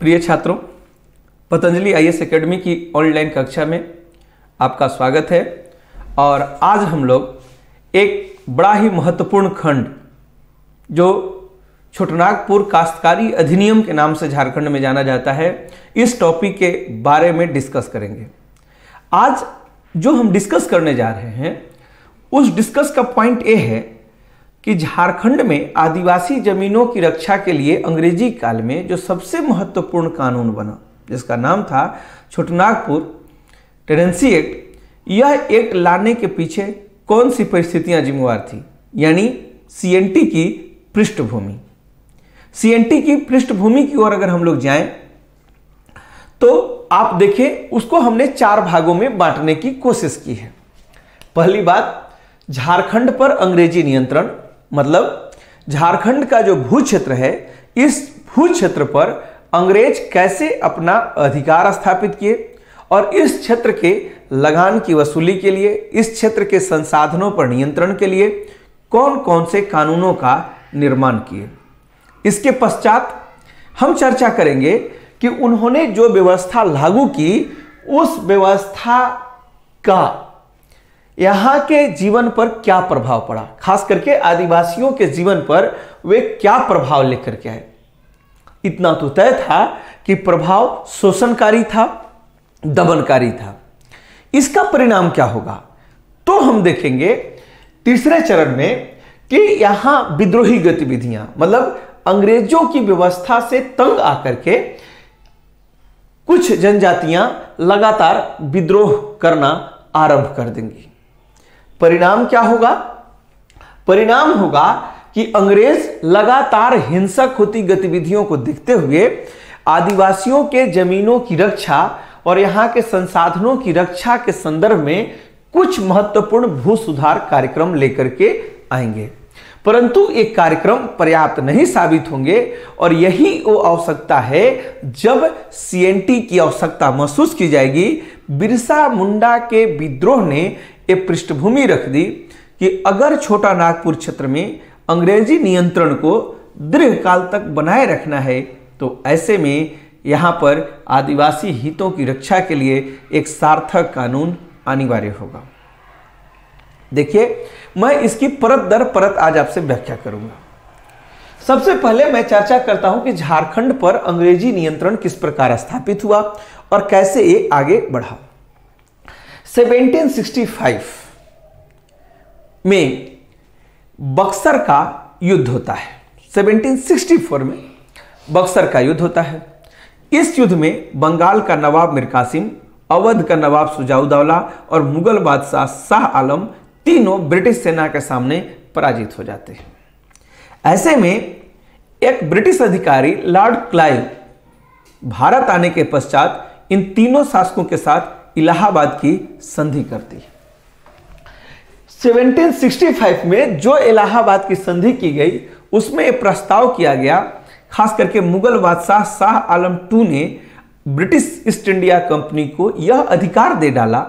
प्रिय छात्रों, Patanjali I S academy की ऑनलाइन कक्षा में आपका स्वागत है और आज हम लोग एक बड़ा ही महत्वपूर्ण खंड जो छोटनागपुर काश्तकारी अधिनियम के नाम से झारखंड में जाना जाता है, इस टॉपिक के बारे में डिस्कस करेंगे। आज जो हम डिस्कस करने जा रहे हैं, उस डिस्कस का पॉइंट ये है कि झारखंड में आदिवासी जमीनों की रक्षा के लिए अंग्रेज़ी काल में जो सबसे महत्वपूर्ण कानून बना, जिसका नाम था छोटनागपुर टेनेंसी एक्ट, यह एक्ट लाने के पीछे कौन सी परिस्थितियाँ जिम्मेवार थी? यानी सीएनटी की पृष्ठभूमि। सीएनटी की पृष्ठभूमि की ओर अगर हम लोग जाएँ तो आप देखें उसको हमने चार भागों में बांटने की कोशिश की है। पहली बात, झारखंड पर अंग्रेज़ी नियंत्रण मतलब झारखंड का जो भू क्षेत्र है, इस भू क्षेत्र पर अंग्रेज़ कैसे अपना अधिकार स्थापित किए और इस क्षेत्र के लगान की वसूली के लिए, इस क्षेत्र के संसाधनों पर नियंत्रण के लिए कौन कौन से कानूनों का निर्माण किए। इसके पश्चात हम चर्चा करेंगे कि उन्होंने जो व्यवस्था लागू की, उस व्यवस्था का यहाँ के जीवन पर क्या प्रभाव पड़ा? खास करके आदिवासियों के जीवन पर वे क्या प्रभाव लेकर के आए? इतना तो तय था कि प्रभाव शोषणकारी था, दमनकारी था। इसका परिणाम क्या होगा? तो हम देखेंगे तीसरे चरण में कि यहाँ विद्रोही गतिविधियाँ मतलब अंग्रेज़ों की व्यवस्था से तंग आकर के कुछ जनजातियाँ लगातार विद्रोह करना आरंभ कर देंगी। परिणाम क्या होगा? परिणाम होगा कि अंग्रेज़ लगातार हिंसक होती गतिविधियों को देखते हुए आदिवासियों के जमीनों की रक्षा और यहाँ के संसाधनों की रक्षा के संदर्भ में कुछ महत्वपूर्ण भू सुधार कार्यक्रम लेकर के आएँगे। परंतु ये कार्यक्रम पर्याप्त नहीं साबित होंगे और यही वो आवश्यकता है जब सीएनटी की आवश्यकता महसूस की जाएगी। बिरसा मुंडा के विद्रोह ने ये पृष्ठभूमि रख दी कि अगर छोटा नागपुर क्षेत्र में अंग्रेज़ी नियंत्रण को दीर्घकाल तक बनाए रखना है तो ऐसे में यहाँ पर आदिवासी हितों की रक्षा के लिए एक सार्थक कानून अनिवार्य होगा। देखिए, मैं इसकी परत दर परत आज आपसे व्याख्या करूँगा। सबसे पहले मैं चर्चा करता हूँ कि झारखंड पर अंग्रेज़ी नियंत्रण किस प्रकार स्थापित हुआ और कैसे ये आगे बढ़ा। 1765 में बक्सर का युद्ध होता है। 1764 में बक्सर का युद्ध होता है। इस युद्ध में बंगाल का नवाब मीर कासिम अवध का नवाब सुजाउदौला और मुगल बादशाह शाह आलम तीनों ब्रिटिश सेना के सामने पराजित हो जाते हैं। ऐसे में एक ब्रिटिश अधिकारी, लॉर्ड क्लाइव, भारत आने के पश्चात इन तीनों शासकों के साथ इलाहाबाद की संधि करती है। 1765 में जो इलाहाबाद की संधि की गई, उसमें एक प्रस्ताव किया गया, खास करके मुगल बादशाह शाह आलम टू ने ब्रिटिश ईस्ट इंडिया कंपनी को यह अधिकार दे डाला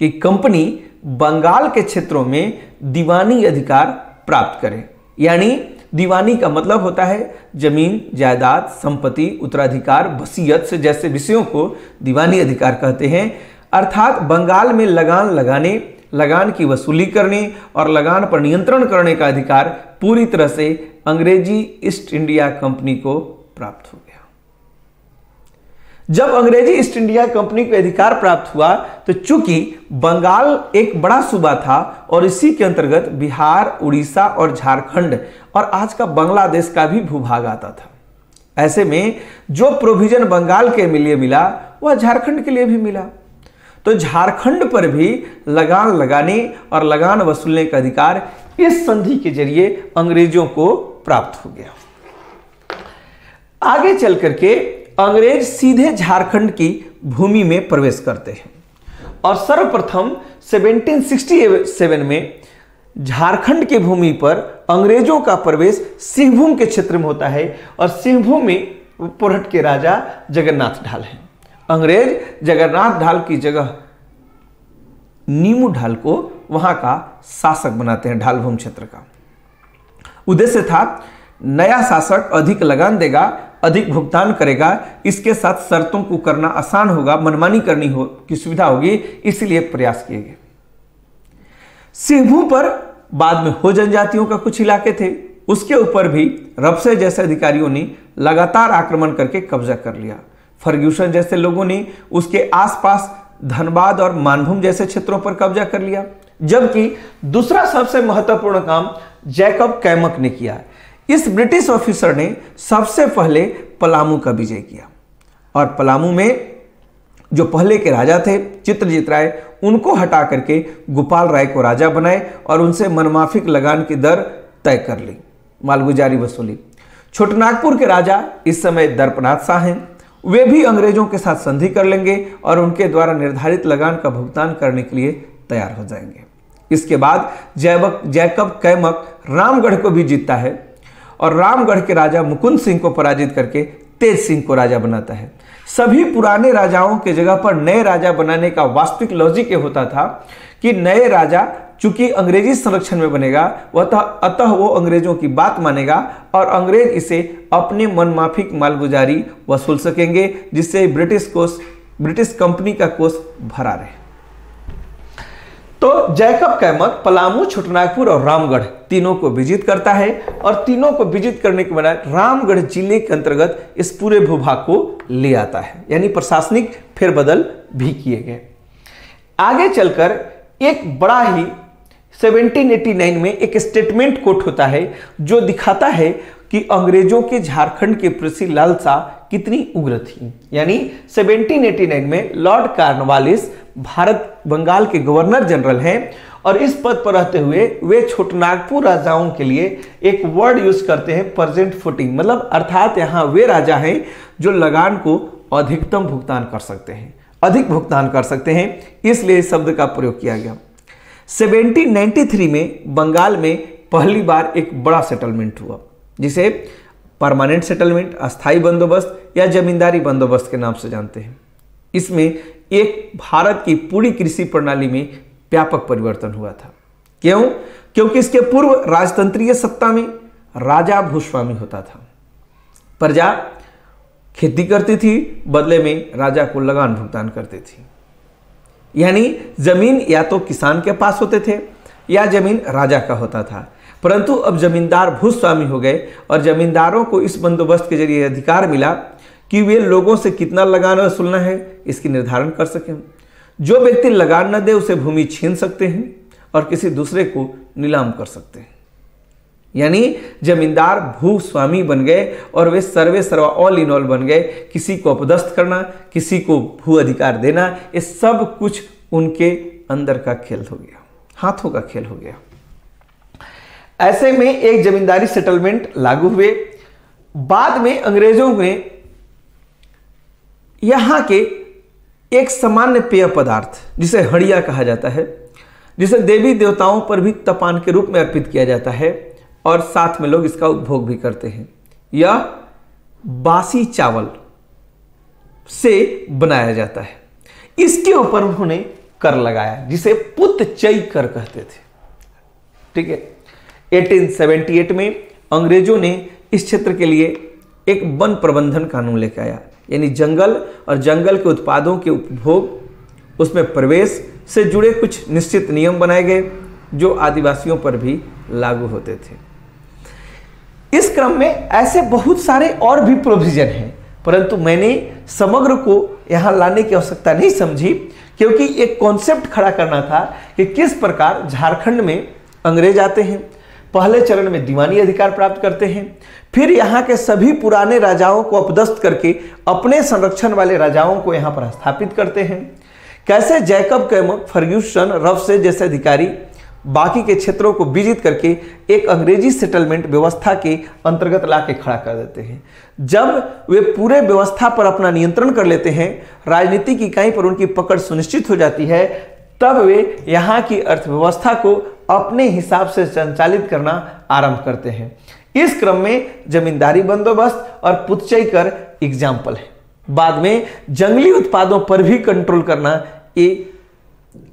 कि कंपनी बंगाल के क्षेत्रों में दीवानी अधिकार प्राप्त करें। यानी दीवानी का मतलब होता है ज़मीन, जायदाद, संपत्ति, उत्तराधिकार, वसीयत से जैसे विषयों को दीवानी अधिकार कहते हैं। अर्थात बंगाल में लगान लगाने, लगान की वसूली करने और लगान पर नियंत्रण करने का अधिकार पूरी तरह से अंग्रेज़ी ईस्ट इंडिया कंपनी को प्राप्त हो गया। जब अंग्रेज़ी ईस्ट इंडिया कंपनी को अधिकार प्राप्त हुआ तो चूँकि बंगाल एक बड़ा सूबा था और इसी के अंतर्गत बिहार, उड़ीसा और झारखंड और आज का बांग्लादेश का भी भूभाग आता था। ऐसे में जो प्रोविज़न बंगाल के लिए मिला, वह झारखंड के लिए भी मिला। तो झारखंड पर भी लगान लगाने और लगान वसूलने का अधिकार इस संधि के ज़रिए अंग्रेज़ों को प्राप्त हो गया। आगे चल करके अंग्रेज़ सीधे झारखंड की भूमि में प्रवेश करते हैं। और सर्वप्रथम 1767 में झारखंड की भूमि पर अंग्रेज़ों का प्रवेश सिंहभूम के क्षेत्र में होता है और सिंहभूम में पुरहट के राजा जगन्नाथ ढाल हैं। अंग्रेज़ जगन्नाथ ढाल की जगह नीमू ढाल को वहाँ का शासक बनाते हैं ढालभूम क्षेत्र का। उद्देश्य था नया शासक अधिक लगान देगा, अधिक भुगतान करेगा। इसके साथ शर्तों को करना आसान होगा, मनमानी करनी हो, की सुविधा होगी, इसलिए प्रयास किए गए। सिंहभूम पर बाद में हो जनजातियों का कुछ इलाके थे। उसके ऊपर भी रबसे जैसे अधिकारियों ने लगातार आक्रमण करके कब्जा कर लिया। फर्ग्यूसन जैसे लोगों ने उसके आसपास धनबाद और मानभूम जैसे क्षेत्रों पर कब्जा कर लिया। जबकि दूसरा सबसे महत्वपूर्ण काम जैकब कैमक ने किया इस ब्रिटिश ऑफिसर ने सबसे पहले पलामू का विजय किया। और पलामू में जो पहले के राजा थे, चित्रजीत राय, उनको हटा करके गोपाल राय को राजा बनाए और उनसे मनमाफिक लगान की दर तय कर ली। मालगुजारी वसूली। छोटनागपुर के राजा इस समय दर्पनाथ शाह हैं। वे भी अंग्रेज़ों के साथ संधि कर लेंगे और उनके द्वारा निर्धारित लगान का भुगतान करने के लिए तैयार हो जाएँगे। इसके बाद जैवक जैकब कैमक रामगढ़ को भी जीतता है। और रामगढ़ के राजा मुकुंद सिंह को पराजित करके तेज सिंह को राजा बनाता है। सभी पुराने राजाओं के जगह पर नए राजा बनाने का वास्तविक लॉजिक ये होता था कि नए राजा चूँकि अंग्रेज़ी संरक्षण में बनेगा, वह अतः वो अंग्रेज़ों की बात मानेगा और अंग्रेज़ इसे अपने मनमाफिक मालगुजारी वसूल सकेंगे, जिससे ब्रिटिश कोष, ब्रिटिश कंपनी का कोष भरा रहे। तो जैकब कैमक पलामू, छोटनागपुर और रामगढ़ तीनों को विजित करता है और तीनों को विजित करने के बाद रामगढ़ ज़िले के अंतर्गत इस पूरे भूभाग को ले आता है। यानी प्रशासनिक फेरबदल भी किए गए। आगे चलकर एक बड़ा ही 1789 में एक स्टेटमेंट कोट होता है, जो दिखाता है कि अंग्रेज़ों के झारखंड के प्रति लालसा कितनी उग्र थी? यानी 1789 में लॉर्ड कार्नवालिस भारत बंगाल के गवर्नर जनरल हैं और इस पद पर रहते हुए वे छोटनागपुर राजाओं के लिए एक वर्ड यूज़ करते हैं प्रेजेंट फुटिंग मतलब अर्थात यहाँ वे राजा हैं जो लगान को अधिकतम भुगतान कर सकते हैं। अधिक भुगतान कर सकते हैं, इसलिए इस शब्द का प्रयोग किया गया। 1793 में बंगाल में पहली बार एक बड़ा सेटलमेंट हुआ, जिसे परमानेंट सेटलमेंट अस्थाई बंदोबस्त या जमींदारी बंदोबस्त के नाम से जानते हैं। इसमें एक भारत की पूरी कृषि प्रणाली में व्यापक परिवर्तन हुआ था। क्यों? क्योंकि इसके पूर्व राजतंत्रीय सत्ता में राजा भूस्वामी होता था। प्रजा खेती करती थी, बदले में राजा को लगान भुगतान करती थी। यानी ज़मीन या तो किसान के पास होते थे या ज़मीन राजा का होता था। परंतु अब जमींदार भूस्वामी हो गए और जमींदारों को इस बंदोबस्त के ज़रिए अधिकार मिला कि वे लोगों से कितना लगान वसूलना है, इसकी निर्धारण कर सकें। जो व्यक्ति लगान न दे, उसे भूमि छीन सकते हैं और किसी दूसरे को नीलाम कर सकते हैं। यानी जमींदार भू स्वामी बन गए और वे सर्वे सर्वा ऑल इन ऑल बन गए। किसी को अपदस्थ करना, किसी को भू अधिकार देना, ये सब कुछ उनके अंदर का खेल हो गया। हाथों का खेल हो गया। ऐसे में एक जमींदारी सेटलमेंट लागू हुए। बाद में अंग्रेज़ों ने यहाँ के एक सामान्य पेय पदार्थ, जिसे हड़िया कहा जाता है, जिसे देवी देवताओं पर भी तपान के रूप में अर्पित किया जाता है और साथ में लोग इसका उपभोग भी करते हैं। यह बासी चावल से बनाया जाता है। इसके ऊपर उन्होंने कर लगाया, जिसे पुत चई कर कहते थे। ठीक है? 1878 में अंग्रेज़ों ने इस क्षेत्र के लिए एक वन प्रबंधन कानून लेकर आया, यानी जंगल और जंगल के उत्पादों के उपभोग, उसमें प्रवेश से जुड़े कुछ निश्चित नियम बनाए गए, जो आदिवासियों पर भी लागू होते थे। इस क्रम में ऐसे बहुत सारे और भी प्रोविज़न हैं, परंतु मैंने समग्र को यहाँ लाने की आवश्यकता नहीं समझी, क्योंकि एक कॉन्सेप्ट खड़ा करना था कि किस प्रकार झारखंड में अंग्रेज़ आते हैं पहले चरण में दीवानी अधिकार प्राप्त करते हैं। फिर यहाँ के सभी पुराने राजाओं को अपदस्त करके अपने संरक्षण वाले राजाओं को यहाँ पर स्थापित करते हैं। कैसे जैकब कैमक रफ से जैसे अधिकारी बाकी के क्षेत्रों को विजित करके एक अंग्रेज़ी सेटलमेंट व्यवस्था के अंतर्गत ला के खड़ा कर देते हैं। जब वे पूरे व्यवस्था पर अपना नियंत्रण कर लेते हैं राजनीतिक इकाई पर उनकी पकड़ सुनिश्चित हो जाती है तब वे यहाँ की अर्थव्यवस्था को अपने हिसाब से संचालित करना आरंभ करते हैं। इस क्रम में जमींदारी बंदोबस्त और पुतचई कर एग्ज़ाम्पल है। बाद में जंगली उत्पादों पर भी कंट्रोल करना ये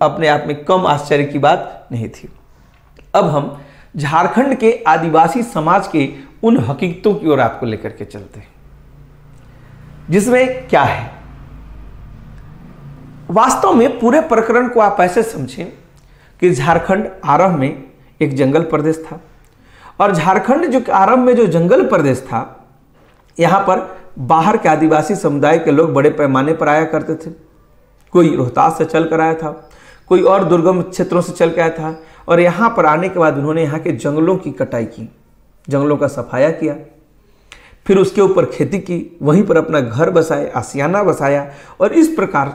अपने आप में कम आश्चर्य की बात नहीं थी। अब हम झारखंड के आदिवासी समाज के उन हकीकतों की ओर आपको लेकर के चलते हैं। जिसमें क्या है? वास्तव में पूरे प्रकरण को आप ऐसे समझें कि झारखंड आरंभ में एक जंगल प्रदेश था और झारखंड जो आरंभ में जो जंगल प्रदेश था, यहाँ पर बाहर के आदिवासी समुदाय के लोग बड़े पैमाने पर आया करते थे। कोई रोहतास से चल कर आया था, कोई और दुर्गम क्षेत्रों से चल के आया था और यहाँ पर आने के बाद उन्होंने यहाँ के जंगलों की कटाई की, जंगलों का सफाया किया। फिर उसके ऊपर खेती की, वहीं पर अपना घर बसाए, आसियाना बसाया और इस प्रकार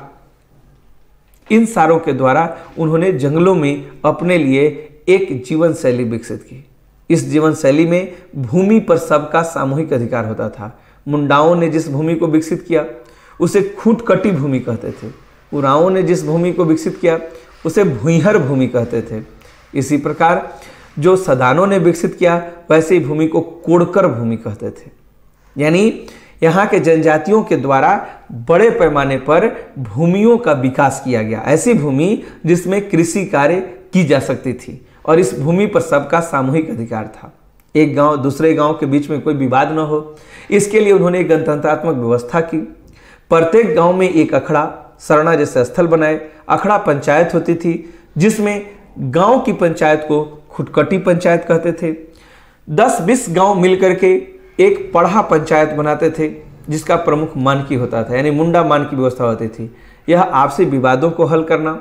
इन सारों के द्वारा उन्होंने जंगलों में अपने लिए एक जीवन शैली विकसित की। इस जीवन शैली में भूमि पर सबका सामूहिक अधिकार होता था। मुंडाओं ने जिस भूमि को विकसित किया, उसे खूट कटी भूमि कहते थे। उराओं ने जिस भूमि को विकसित किया, उसे भूहर भूमि कहते थे। इसी प्रकार, जो सदानों ने विकसित किया, वैसे ही भूमि को कोड़कर भूमि कहते थे। यानी यहाँ के जनजातियों के द्वारा बड़े पैमाने पर भूमियों का विकास किया गया। ऐसी भूमि जिसमें कृषि कार्य की जा सकती थी और इस भूमि पर सबका सामूहिक अधिकार था। एक गाँव, दूसरे गाँव के बीच में कोई विवाद न हो। इसके लिए उन्होंने एक गणतंत्रात्मक व्यवस्था की। प्रत्येक गाँव में एक अखड़ा, सरना जैसे स्थल बनाए। अखड़ा पंचायत होती थी, जिसमें गाँव की पंचायत को खुटकटी पंचायत कहते थे। दस बीस गाँव मिलकर के एक पढ़ा पंचायत बनाते थे, जिसका प्रमुख मानकी होता था, यानी मुंडा मान की व्यवस्था होती थी। यह आपसी विवादों को हल करना,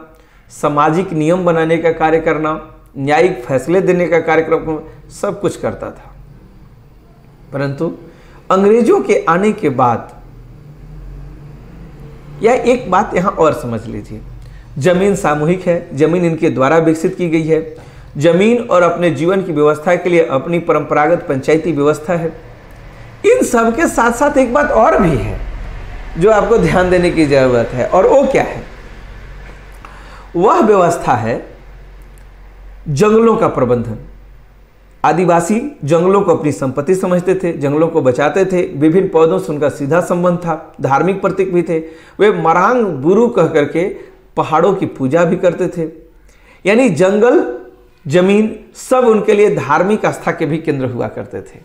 सामाजिक नियम बनाने का कार्य करना, न्यायिक फैसले देने का कार्यक्रम सब कुछ करता था। परंतु अंग्रेज़ों के आने के बाद यह एक बात यहाँ और समझ लीजिए। ज़मीन सामूहिक है, ज़मीन इनके द्वारा विकसित की गई है। ज़मीन और अपने जीवन की व्यवस्था के लिए अपनी परंपरागत पंचायती व्यवस्था है। इन सब के साथ साथ एक बात और भी है, जो आपको ध्यान देने की ज़रूरत है, और वो क्या है? वह व्यवस्था है जंगलों का प्रबंधन। आदिवासी जंगलों को अपनी संपत्ति समझते थे, जंगलों को बचाते थे, विभिन्न पौधों से उनका सीधा संबंध था, धार्मिक प्रतीक भी थे। वे मरांग गुरु कह करके पहाड़ों की पूजा भी करते थे। यानी जंगल, ज़मीन सब उनके लिए धार्मिक आस्था के भी केंद्र हुआ करते थे।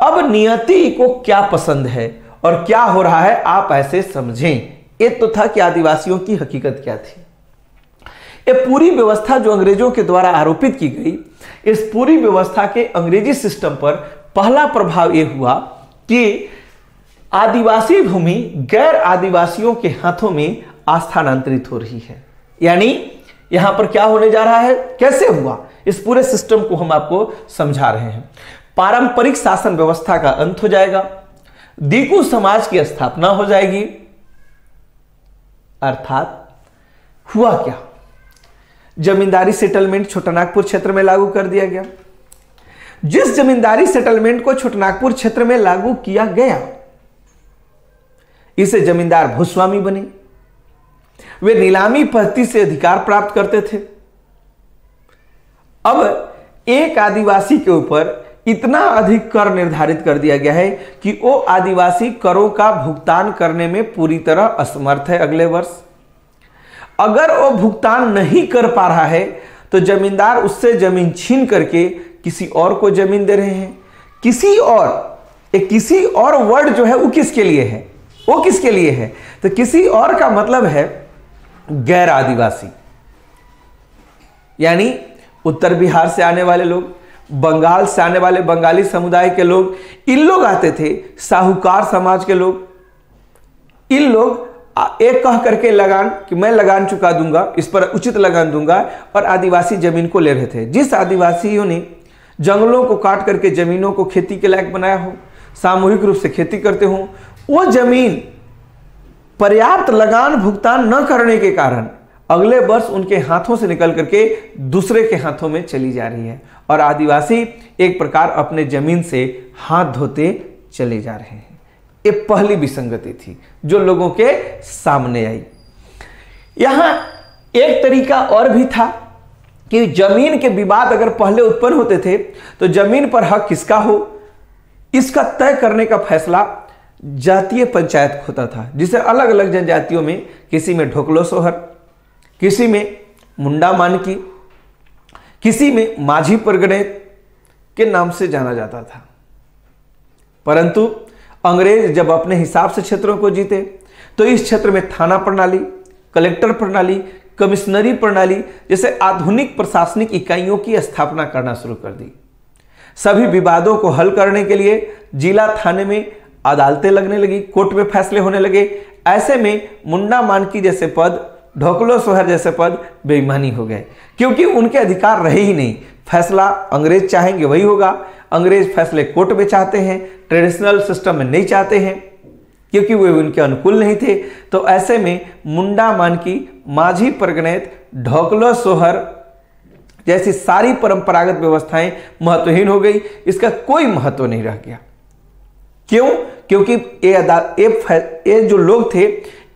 अब नियति को क्या पसंद है और क्या हो रहा है, आप ऐसे समझें। ये तो था कि आदिवासियों की हकीकत क्या थी। ये पूरी व्यवस्था जो अंग्रेज़ों के द्वारा आरोपित की गई, इस पूरी व्यवस्था के अंग्रेज़ी सिस्टम पर पहला प्रभाव यह हुआ कि आदिवासी भूमि गैर आदिवासियों के हाथों में स्थानांतरित हो रही है। यानी यहाँ पर क्या होने जा रहा है, कैसे हुआ, इस पूरे सिस्टम को हम आपको समझा रहे हैं। पारंपरिक शासन व्यवस्था का अंत हो जाएगा। दीकू समाज की स्थापना हो जाएगी। अर्थात हुआ क्या? जमींदारी सेटलमेंट छोटानागपुर क्षेत्र में लागू कर दिया गया। जिस जमींदारी सेटलमेंट को छोटनागपुर क्षेत्र में लागू किया गया, इसे जमींदार भूस्वामी बने। वे नीलामी पद्धति से अधिकार प्राप्त करते थे। अब एक आदिवासी के ऊपर इतना अधिक कर निर्धारित कर दिया गया है कि वो आदिवासी करों का भुगतान करने में पूरी तरह असमर्थ है अगले वर्ष। अगर वो भुगतान नहीं कर पा रहा है तो जमींदार उससे ज़मीन छीन करके किसी और को ज़मीन दे रहे हैं। किसी और, एक किसी और वर्ड जो है वो किसके लिए है? वो किसके लिए है? तो किसी और का मतलब है गैर आदिवासी। यानी उत्तर बिहार से आने वाले लोग बंगाल से आने वाले बंगाली समुदाय के लोग, इन लोग आते थे, साहूकार समाज के लोग। इन लोग एक कह करके लगान कि मैं लगान चुका दूँगा, इस पर उचित लगान दूँगा, और आदिवासी ज़मीन को ले रहे थे। जिस आदिवासियों ने जंगलों को काट करके जमीनों को खेती के लायक बनाया हो, सामूहिक रूप से खेती करते हो, वो ज़मीन पर्याप्त लगान भुगतान न करने के कारण अगले वर्ष उनके हाथों से निकल करके दूसरे के हाथों में चली जा रही है और आदिवासी एक प्रकार अपने ज़मीन से हाथ धोते चले जा रहे हैं। ये पहली विसंगति थी जो लोगों के सामने आई। यहाँ एक तरीका और भी था कि ज़मीन के विवाद अगर पहले उत्पन्न होते थे तो ज़मीन पर हक किसका हो? इसका तय करने का फैसला जातीय पंचायत होता था, जिसे अलग अलग जनजातियों में किसी में ढोकलो सोहर किसी में मुंडा मानकी, किसी में माझी परगणे के नाम से जाना जाता था। परंतु अंग्रेज़ जब अपने हिसाब से क्षेत्रों को जीते तो इस क्षेत्र में थाना प्रणाली, कलेक्टर प्रणाली, कमिश्नरी प्रणाली जैसे आधुनिक प्रशासनिक इकाइयों की स्थापना करना शुरू कर दी। सभी विवादों को हल करने के लिए जिला थाने में अदालतें लगने लगी, कोर्ट में फैसले होने लगे। ऐसे में मुंडा मानकी जैसे पद ढोकलो सोहर जैसे पद बेईमानी हो गए। क्योंकि उनके अधिकार रहे ही नहीं। फैसला अंग्रेज़ चाहेंगे वही होगा। अंग्रेज़ फैसले कोर्ट में चाहते हैं, ट्रेडिशनल सिस्टम में नहीं चाहते हैं, क्योंकि वे उनके अनुकूल नहीं थे। तो ऐसे में मुंडा मानकी माझी परगणैत ढोकलो सोहर जैसी सारी परंपरागत व्यवस्थाएँ महत्वहीन हो गई। इसका कोई महत्व नहीं रह गया। क्यों? क्योंकि ये ये ये जो लोग थे,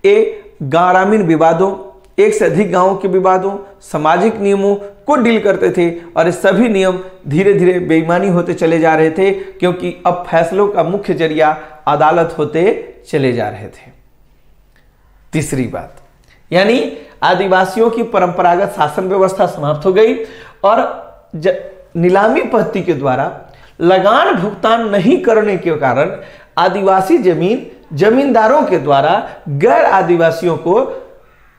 ये ग्रामीण विवादों एक से अधिक गाँवों के विवादों, सामाजिक नियमों को डील करते थे और ये सभी नियम धीरे धीरे बेईमानी होते चले जा रहे थे क्योंकि अब फैसलों का मुख्य ज़रिया अदालत होते चले जा रहे थे। तीसरी बात, यानी आदिवासियों की परंपरागत शासन व्यवस्था समाप्त हो गई और नीलामी पद्धति के द्वारा लगान भुगतान नहीं करने के कारण आदिवासी ज़मीन जमींदारों के द्वारा गैर आदिवासियों को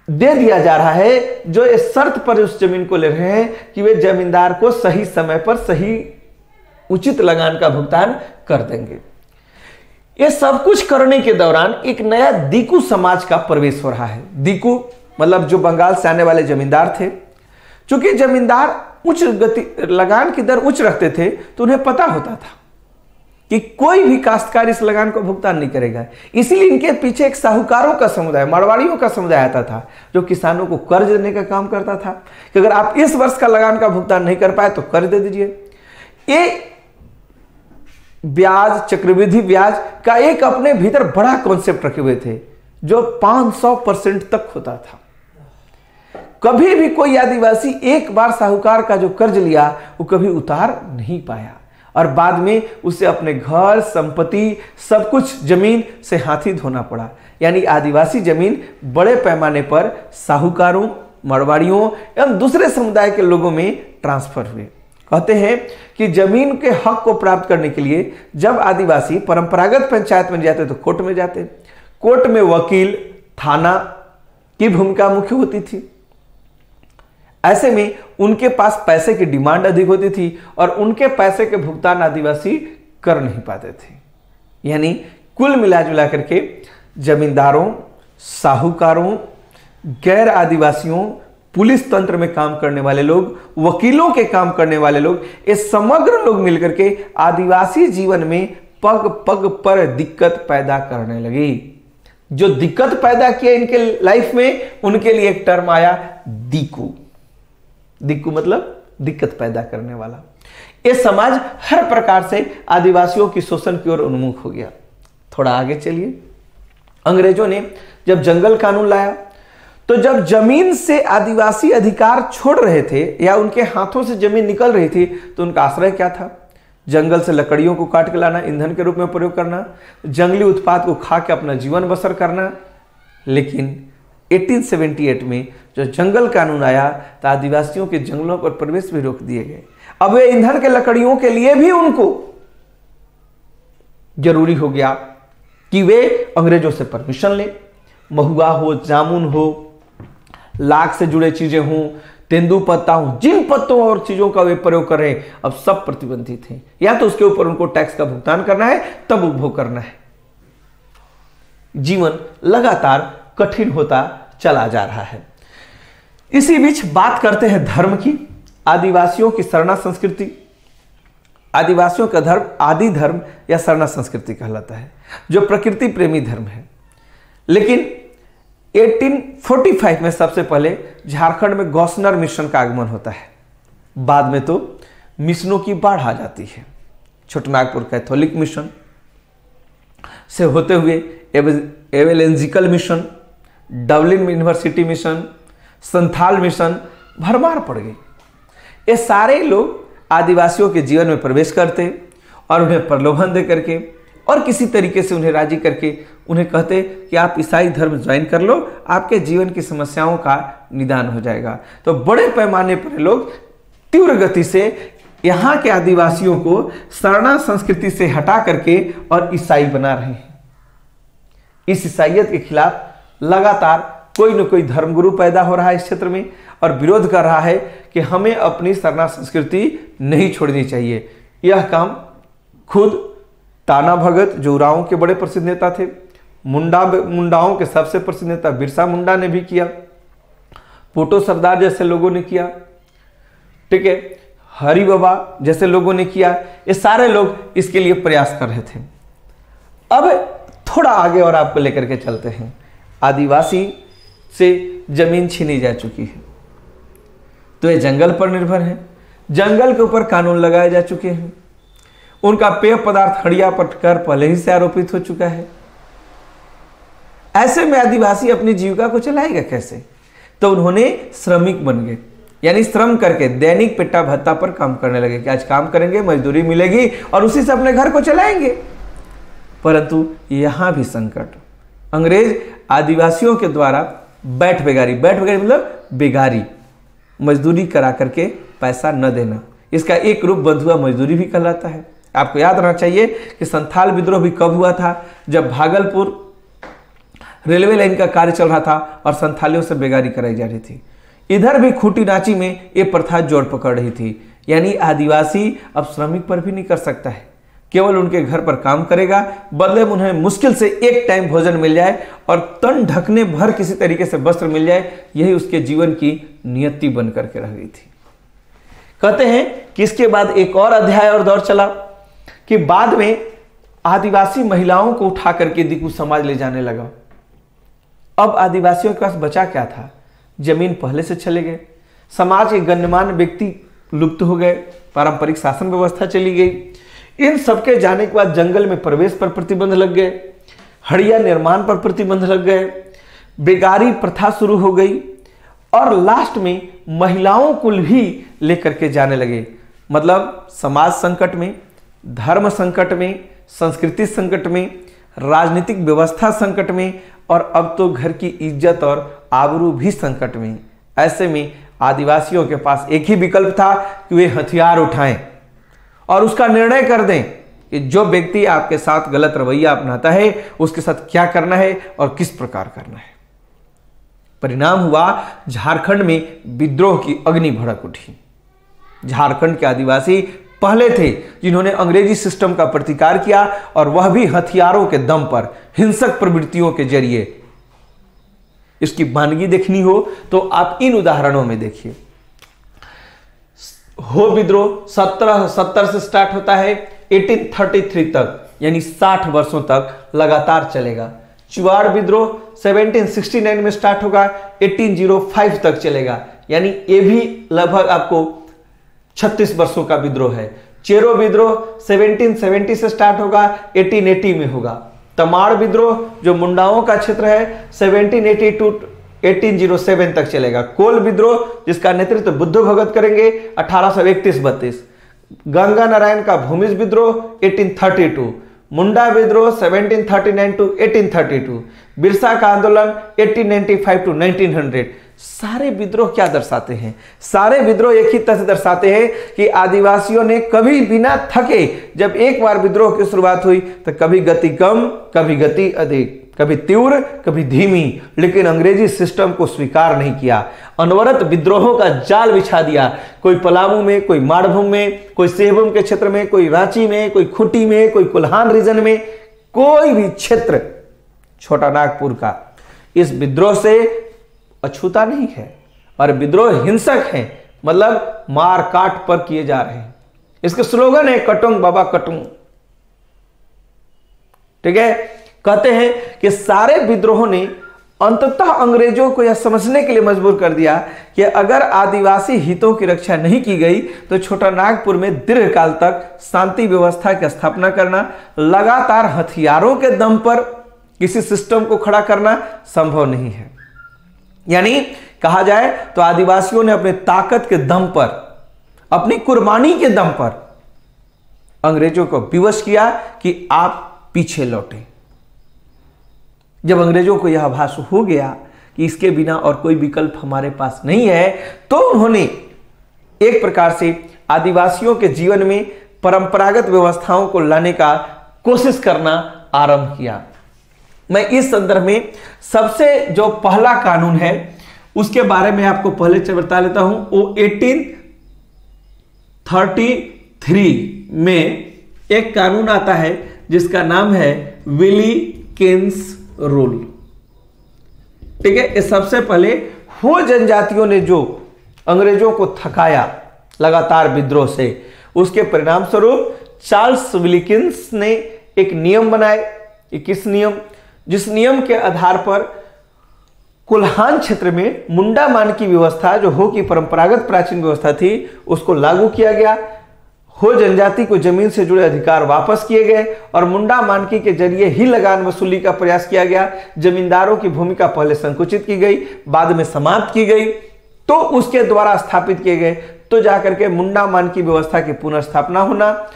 दे दिया जा रहा है, जो इस शर्त पर उस ज़मीन को ले रहे हैं कि वे जमींदार को सही समय पर सही उचित लगान का भुगतान कर देंगे। ये सब कुछ करने के दौरान एक नया दीकू समाज का प्रवेश हो रहा है। दीकू मतलब जो बंगाल से आने वाले जमींदार थे। चूँकि जमींदार उच्च गति, लगान की दर उच्च रखते थे तो उन्हें पता होता था। कि कोई भी काश्तकार इस लगान को भुगतान नहीं करेगा। इसीलिए इनके पीछे एक साहूकारों का समुदाय, मारवाड़ियों का समुदाय आता था, जो किसानों को कर्ज देने का काम करता था कि अगर आप इस वर्ष का लगान का भुगतान नहीं कर पाए तो कर्ज दे दीजिए। ये ब्याज, चक्रवृद्धि ब्याज का एक अपने भीतर बड़ा कॉन्सेप्ट रखे हुए थे, जो 500 परसेंट तक होता था। कभी भी कोई आदिवासी एक बार साहूकार का जो कर्ज लिया, वो कभी उतार नहीं पाया। और बाद में उसे अपने घर, संपत्ति, सब कुछ ज़मीन से हाथी धोना पड़ा। यानी आदिवासी ज़मीन बड़े पैमाने पर साहूकारों, मरवाड़ियों एवं दूसरे समुदाय के लोगों में ट्रांसफ़र हुए। कहते हैं कि ज़मीन के हक को प्राप्त करने के लिए जब आदिवासी परंपरागत पंचायत में जाते तो कोर्ट में जाते। कोर्ट में वकील, थाना की भूमिका मुख्य होती थी। ऐसे में उनके पास पैसे की डिमांड अधिक होती थी और उनके पैसे के भुगतान आदिवासी कर नहीं पाते थे। यानी कुल मिला जुला करके जमींदारों, साहूकारों, गैर आदिवासियों, पुलिस तंत्र में काम करने वाले लोग, वकीलों के काम करने वाले लोग, ये समग्र लोग मिलकर के आदिवासी जीवन में पग पग पर दिक्कत पैदा करने लगी। जो दिक्कत पैदा किया इनके लाइफ में, उनके लिए एक टर्म आया, दीकू। दिक्कू मतलब दिक्कत पैदा करने वाला। ये समाज हर प्रकार से आदिवासियों की शोषण की ओर उन्मुख हो गया। थोड़ा आगे चलिए। अंग्रेज़ों ने जब जंगल कानून लाया तो जब ज़मीन से आदिवासी अधिकार छोड़ रहे थे या उनके हाथों से ज़मीन निकल रही थी तो उनका आश्रय क्या था? जंगल से लकड़ियों को काट के लाना, ईंधन के रूप में प्रयोग करना, जंगली उत्पाद को खा के अपना जीवन बसर करना। लेकिन 1878 में जो जंगल कानून आया तो आदिवासियों के जंगलों पर प्रवेश भी रोक दिए गए। अब वे ईंधन के लकड़ियों के लिए भी उनको ज़रूरी हो गया कि वे अंग्रेज़ों से परमिशन ले। महुआ हो, जामुन हो, लाख से जुड़े चीज़ें हों, तेंदु पत्ता हो, जिन पत्तों और चीज़ों का वे प्रयोग कर रहे हैं, अब सब प्रतिबंधित हैं। या तो उसके ऊपर उनको टैक्स का भुगतान करना है, तब उपभोग करना है। जीवन लगातार कठिन होता चला जा रहा है। इसी बीच बात करते हैं धर्म की। आदिवासियों की सरना संस्कृति। आदिवासियों का धर्म आदि धर्म या सरना संस्कृति कहलाता है, जो प्रकृति प्रेमी धर्म है। लेकिन 1845 में सबसे पहले झारखंड में गौसनर मिशन का आगमन होता है। बाद में तो मिशनों की बाढ़ आ जाती है। छोटनागपुर कैथोलिक मिशन से होते हुए evangelical mission Dublin university mission, Santhal mission, भरमार पड़ गई। ये सारे लोग आदिवासियों के जीवन में प्रवेश करते और उन्हें प्रलोभन दे करके और किसी तरीके से उन्हें राज़ी करके उन्हें कहते कि आप ईसाई धर्म ज्वाइन कर लो, आपके जीवन की समस्याओं का निदान हो जाएगा। तो बड़े पैमाने पर लोग तीव्र गति से यहाँ के आदिवासियों को सरना संस्कृति से हटा करके और ईसाई बना रहे हैं। इस ईसाइयत के खिलाफ लगातार कोई न कोई धर्मगुरु पैदा हो रहा है इस क्षेत्र में और विरोध कर रहा है कि हमें अपनी सरना संस्कृति नहीं छोड़नी चाहिए। यह काम खुद ताना भगत जो उराव के बड़े प्रसिद्ध नेता थे। मुंडा मुंडाओं के सबसे प्रसिद्ध नेता बिरसा मुंडा ने भी किया। पोटो सरदार जैसे लोगों ने किया। ठीक है, हरि बाबा जैसे लोगों ने किया। ये सारे लोग इसके लिए प्रयास कर रहे थे। अब थोड़ा आगे और आपको लेकर के चलते हैं। आदिवासी से ज़मीन छीनी जा चुकी है। तो ये जंगल पर निर्भर है। जंगल के ऊपर कानून लगाए जा चुके हैं। उनका पेय पदार्थ हड़िया पर कर पहले ही से आरोपित हो चुका है। ऐसे में आदिवासी अपनी जीविका को चलाएगा कैसे? तो उन्होंने श्रमिक बन गए। यानी श्रम करके दैनिक पिट्टा भत्ता पर काम करने लगे कि आज काम करेंगे, मजदूरी मिलेगी और उसी से अपने घर को चलाएँगे। परंतु यहाँ भी संकट। अंग्रेज़ आदिवासियों के द्वारा बैठ बेगारी बैठ बेगारी मतलब बेगारी, मजदूरी करा करके पैसा न देना। इसका एक रूप बंधुआ मजदूरी भी कहलाता है। आपको याद रहना चाहिए कि संथाल विद्रोह भी कब हुआ था? जब भागलपुर रेलवे लाइन का कार्य चल रहा था और संथालियों से बेगारी कराई जा रही थी। इधर भी खूटी नाची में ये प्रथा जोड़ पकड़ रही थी। यानी आदिवासी अब श्रमिक पर भी नहीं कर सकता है। केवल उनके घर पर काम करेगा, बदले में उन्हें मुश्किल से एक टाइम भोजन मिल जाए और तन ढकने भर किसी तरीके से वस्त्र मिल जाए, यही उसके जीवन की नियति बन करके रह गई थी। कहते हैं कि इसके बाद एक और अध्याय और दौर चला कि बाद में आदिवासी महिलाओं को उठा करके दिकू समाज ले जाने लगा। अब आदिवासियों के पास बचा क्या था? ज़मीन पहले से चले गए। समाज के गण्यमान्य व्यक्ति लुप्त हो गए। पारंपरिक शासन व्यवस्था चली गई। इन सबके जाने के बाद जंगल में प्रवेश पर प्रतिबंध लग गए, हड़िया निर्माण पर प्रतिबंध लग गए, बेगारी प्रथा शुरू हो गई और लास्ट में महिलाओं को भी लेकर के जाने लगे। मतलब समाज संकट में, धर्म संकट में, संस्कृति संकट में, राजनीतिक व्यवस्था संकट में और अब तो घर की इज़्ज़त और आबरू भी संकट में। ऐसे में आदिवासियों के पास एक ही विकल्प था कि वे हथियार उठाएँ। और उसका निर्णय कर दें कि जो व्यक्ति आपके साथ गलत रवैया अपनाता है, उसके साथ क्या करना है और किस प्रकार करना है। परिणाम हुआ, झारखंड में विद्रोह की अग्नि भड़क उठी। झारखंड के आदिवासी पहले थे जिन्होंने अंग्रेज़ी सिस्टम का प्रतिकार किया और वह भी हथियारों के दम पर, हिंसक प्रवृत्तियों के ज़रिए। इसकी मानगी देखनी हो तो आप इन उदाहरणों में देखिए। हो विद्रोह, सत्रह, सत्तर से स्टार्ट होता है 1833 तक, यानी 60 वर्षों तक लगातार चलेगा। चुवाड़ विद्रोह 1769 में स्टार्ट होगा 1805 तक चलेगा। यानी ये भी लगभग आपको 36 वर्षों का विद्रोह है। चेरो विद्रोह 1770 से स्टार्ट होगा 1880 में होगा। तमाड़ विद्रोह, जो मुंडाओं का क्षेत्र है 1780 टू 1807 तक चलेगा। कोल विद्रोह, जिसका नेतृत्व बुद्ध भगत करेंगे 1831-32 गंगा नारायण का भूमिज विद्रोह 1832 मुंडा विद्रोह 1739 टू 1832 बिरसा का आंदोलन 1895 टू 1900 सारे विद्रोह क्या दर्शाते हैं? सारे विद्रोह एक ही तरह से दर्शाते हैं कि आदिवासियों ने कभी बिना थके, जब एक बार विद्रोह की शुरुआत हुई तो कभी गति कम, कभी गति अधिक। कभी तीव्र, कभी धीमी, लेकिन अंग्रेज़ी सिस्टम को स्वीकार नहीं किया। अनवरत विद्रोहों का जाल बिछा दिया। कोई पलामू में, कोई माड़भूम में, कोई सेबम के क्षेत्र में, कोई रांची में, कोई खुटी में, कोई कुल्हान रीजन में, कोई भी क्षेत्र छोटा नागपुर का। इस विद्रोह से अछूता नहीं है और विद्रोह हिंसक है मतलब मार काट पर किए जा रहे हैं। इसके स्लोगन है, कटुंग बाबा कटुंग। ठीक है? कहते हैं कि सारे विद्रोहों ने अंततः अंग्रेज़ों को यह समझने के लिए मजबूर कर दिया कि अगर आदिवासी हितों की रक्षा नहीं की गई तो छोटा नागपुर में दीर्घकाल तक शांति व्यवस्था की स्थापना करना, लगातार हथियारों के दम पर किसी सिस्टम को खड़ा करना संभव नहीं है। यानी कहा जाए तो आदिवासियों ने अपने ताकत के दम पर, अपनी कुर्बानी के दम पर अंग्रेज़ों को विवश किया कि आप पीछे लौटे। जब अंग्रेज़ों को यह आभास हो गया कि इसके बिना और कोई विकल्प हमारे पास नहीं है तो उन्होंने एक प्रकार से आदिवासियों के जीवन में परंपरागत व्यवस्थाओं को लाने का कोशिश करना आरंभ किया। मैं इस संदर्भ में सबसे जो पहला कानून है, उसके बारे में आपको पहले बता लेता हूँ। वो 1833 में एक कानून आता है, जिसका नाम है विली केन्स रूल ठीक है, इस सबसे पहले वो जनजातियों ने जो अंग्रेज़ों को थकाया लगातार विद्रोह से, उसके परिणाम स्वरूप चार्ल्स विलिकिंस ने एक नियम बनाए। किस नियम? जिस नियम के आधार पर कुल्हान क्षेत्र में मुंडा मान की व्यवस्था, जो हो की परंपरागत प्राचीन व्यवस्था थी, उसको लागू किया गया। हो जनजाति को ज़मीन से जुड़े अधिकार वापस किए गए और मुंडा मानकी के ज़रिए ही लगान वसूली का प्रयास किया गया। जमींदारों की भूमिका पहले संकुचित की गई, बाद में समाप्त की गई। तो उसके द्वारा स्थापित किए गए। तो जाकर के मुंडा मान की व्यवस्था की पुनर्स्थापना होना,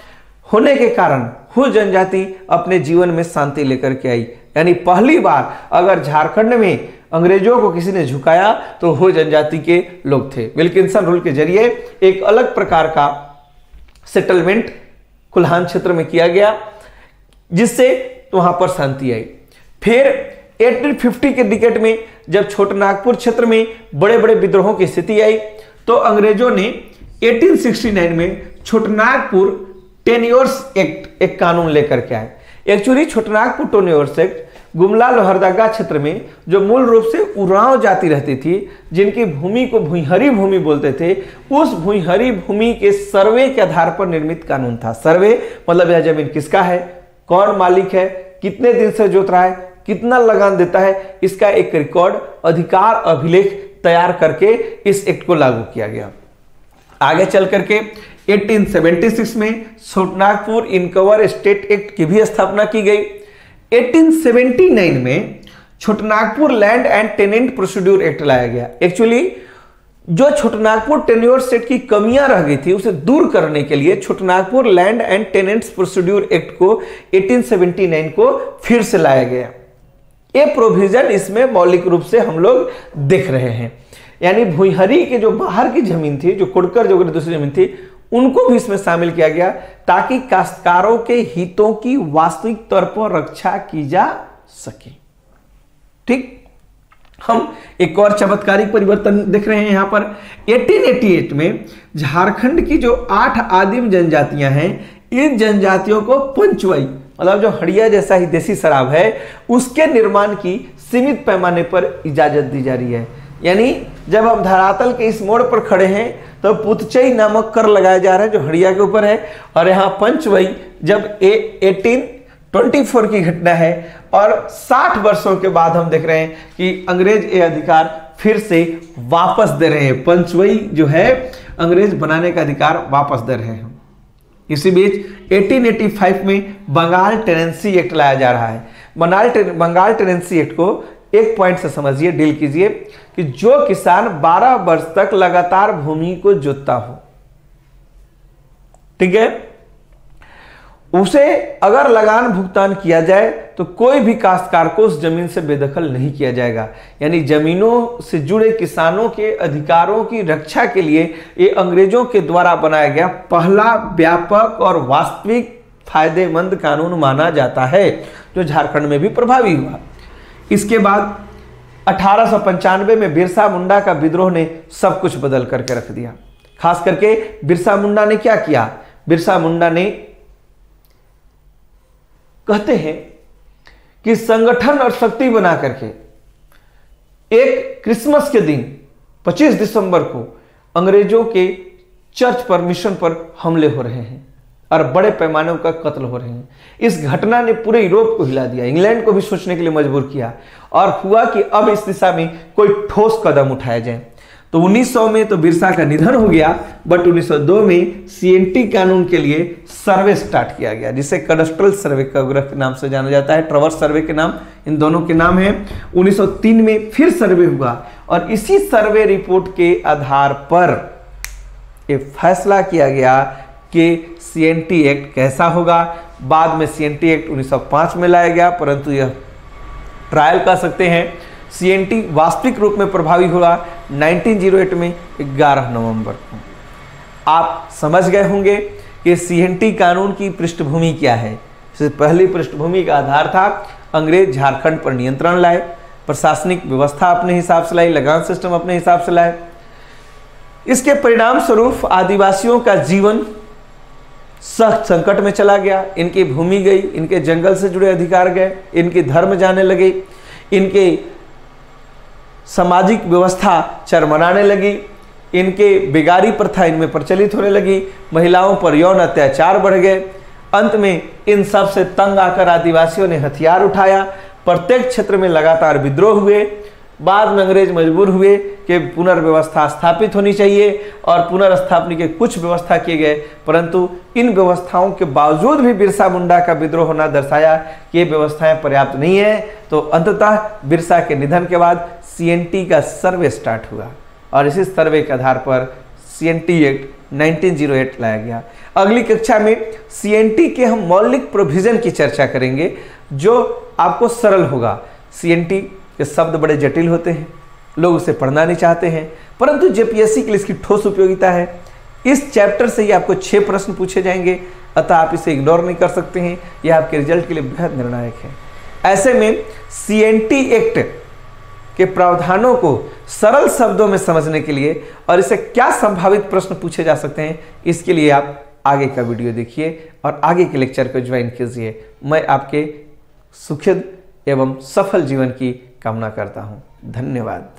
होने के कारण हो जनजाति अपने जीवन में शांति लेकर के आई। यानी पहली बार अगर झारखंड में अंग्रेज़ों को किसी ने झुकाया तो हो जनजाति के लोग थे। विल्किंसन रूल के ज़रिए एक अलग प्रकार का सेटलमेंट कुल्हान क्षेत्र में किया गया, जिससे वहाँ पर शांति आई। फिर 1850 के डिकेट में जब छोटनागपुर क्षेत्र में बड़े बड़े विद्रोहों की स्थिति आई तो अंग्रेज़ों ने 1869 में छोटनागपुर टेन्योर्स एक्ट एक कानून लेकर के आए। Actually Chotanagpur tenures act Gumla Lohardaga क्षेत्र में जो मूल रूप से उराव जाति रहती थी, जिनकी भूमि को भूहरी भूमि बोलते थे, उस भूहरी भूमि के सर्वे के आधार पर निर्मित कानून था। सर्वे मतलब यह ज़मीन किसका है? कौन मालिक है? कितने दिन से जोत रहा है? कितना लगान देता है? इसका एक रिकॉर्ड अधिकार, अभिलेख तैयार करके इस एक्ट को लागू किया गया। आगे चल करके 1876 में छोटनागपुर इनकवर स्टेट एक्ट की भी स्थापना की गई। 1879 में Chotanagpur land and tenant procedure act लाया गया। एक्चुअली जो छोटनागपुर टेन्योर सेट की कमियाँ रह गई थी, उसे दूर करने के लिए Chotanagpur land and tenants procedure act को 1879 को फिर से लाया गया। ये प्रोविज़न इसमें मौलिक रूप से हम लोग देख रहे हैं। यानी भूहरी के जो बाहर की ज़मीन थी, जो कुड़कर जो दूसरी ज़मीन थी उनको भी इसमें शामिल किया गया ताकि काश्तकारों के हितों की वास्तविक तौर पर रक्षा की जा सके। ठीक? हम एक और चमत्कारिक परिवर्तन देख रहे हैं यहाँ पर। 1888 में झारखंड की जो आठ आदिम जनजातियाँ हैं, इन जनजातियों को पंचवाई मतलब जो हड़िया जैसा ही देसी शराब है, उसके निर्माण की सीमित पैमाने पर इजाज़त दी जा रही है। यानी जब हम धरातल के इस मोड़ पर खड़े हैं तो पुतचई नामक कर लगाया जा रहा है जो हड़िया के ऊपर है, और यहाँ पंचवई जब ए, एटीन, ट्वेंटी फोर की घटना है, और 60 वर्षों के बाद हम देख रहे हैं कि अंग्रेज़ ये अधिकार फिर से वापस दे रहे हैं। पंचवई जो है, अंग्रेज़ बनाने का अधिकार वापस दे रहे हैं। इसी बीच 1885 में बंगाल टेनेंसी एक्ट लाया जा रहा है। बंगाल बंगाल टेनेंसी एक्ट को एक पॉइंट से समझिए डील कीजिए कि जो किसान 12 वर्ष तक लगातार भूमि को जोतता हो, ठीक है? उसे अगर लगान भुगतान किया जाए तो कोई भी काश्तकार को उस ज़मीन से बेदखल नहीं किया जाएगा। यानी जमीनों से जुड़े किसानों के अधिकारों की रक्षा के लिए ये अंग्रेज़ों के द्वारा बनाया गया पहला व्यापक और वास्तविक फ़ायदेमंद कानून माना जाता है, जो झारखंड में भी प्रभावी हुआ। इसके बाद अठारह सौ पंचानवे में बिरसा मुंडा का विद्रोह ने सब कुछ बदल करके रख दिया। खास करके बिरसा मुंडा ने क्या किया? बिरसा मुंडा ने कहते हैं कि संगठन और शक्ति बना करके एक क्रिसमस के दिन 25 दिसंबर को अंग्रेज़ों के चर्च पर मिशन पर हमले हो रहे हैं। और बड़े पैमाने का कत्ल हो रहे हैं। इस घटना ने पूरे यूरोप को हिला दिया। इंग्लैंड को भी सोचने के लिए मजबूर किया और हुआ कि अब इस दिशा में कोई ठोस कदम उठाया जाए। तो 1900 में तो बिरसा का निधन हो गया बट 1902 में सीएनटी कानून के लिए सर्वे स्टार्ट किया गया, जिसे कडस्ट्रल सर्वे का नाम से जाना जाता है। ट्रवर्स सर्वे के नाम, इन दोनों के नाम है। 1903 में फिर सर्वे हुआ और इसी सर्वे रिपोर्ट के आधार पर यह फैसला किया गया कि सीएनटी एक्ट कैसा होगा? बाद में सीएनटी एक्ट 1905 में लाया गया, परंतु यह ट्रायल कर सकते हैं। सीएनटी वास्तविक रूप में प्रभावी हुआ 1908 में 11 नवंबर को। आप समझ गए होंगे कि सीएनटी कानून की पृष्ठभूमि क्या है। पहली पृष्ठभूमि का आधार था, अंग्रेज़ झारखंड पर नियंत्रण लाए, प्रशासनिक व्यवस्था अपने हिसाब से लाई, लगान सिस्टम अपने हिसाब से लाए। इसके परिणाम स्वरूप आदिवासियों का जीवन सख्त संकट में चला गया। इनकी भूमि गई, इनके जंगल से जुड़े अधिकार गए, इनके धर्म जाने लगे, इनके सामाजिक व्यवस्था चरमराने लगी, इनके बेगारी प्रथा इनमें प्रचलित होने लगी, महिलाओं पर यौन अत्याचार बढ़ गए। अंत में इन सबसे तंग आकर आदिवासियों ने हथियार उठाया। प्रत्येक क्षेत्र में लगातार विद्रोह हुए। बाद में अंग्रेज़ मजबूर हुए कि पुनर्व्यवस्था स्थापित होनी चाहिए और पुनर्स्थापना के कुछ व्यवस्था किए गए, परंतु इन व्यवस्थाओं के बावजूद भी बिरसा मुंडा का विद्रोह होना दर्शाया कि ये व्यवस्थाएँ पर्याप्त नहीं है तो अंततः बिरसा के निधन के बाद सीएनटी का सर्वे स्टार्ट हुआ और इसी सर्वे के आधार पर सीएनटी एक्ट 1908 लाया गया। अगली कक्षा में सीएनटी के हम मौलिक प्रोविज़न की चर्चा करेंगे, जो आपको सरल होगा। सीएनटी के शब्द बड़े जटिल होते हैं, लोग उसे पढ़ना नहीं चाहते हैं, परंतु जेपीएससी के लिए इसकी ठोस उपयोगिता है। इस चैप्टर से ही आपको छह प्रश्न पूछे जाएँगे, अतः आप इसे इग्नोर नहीं कर सकते हैं, यह आपके रिज़ल्ट के लिए बेहद निर्णायक है। ऐसे में सीएनटी एक्ट के प्रावधानों को सरल शब्दों में समझने के लिए और इसे क्या संभावित प्रश्न पूछे जा सकते हैं, इसके लिए आप आगे का वीडियो देखिए और आगे के लेक्चर को ज्वाइन कीजिए। मैं आपके सुखद एवं सफल जीवन की कामना करता हूँ। धन्यवाद।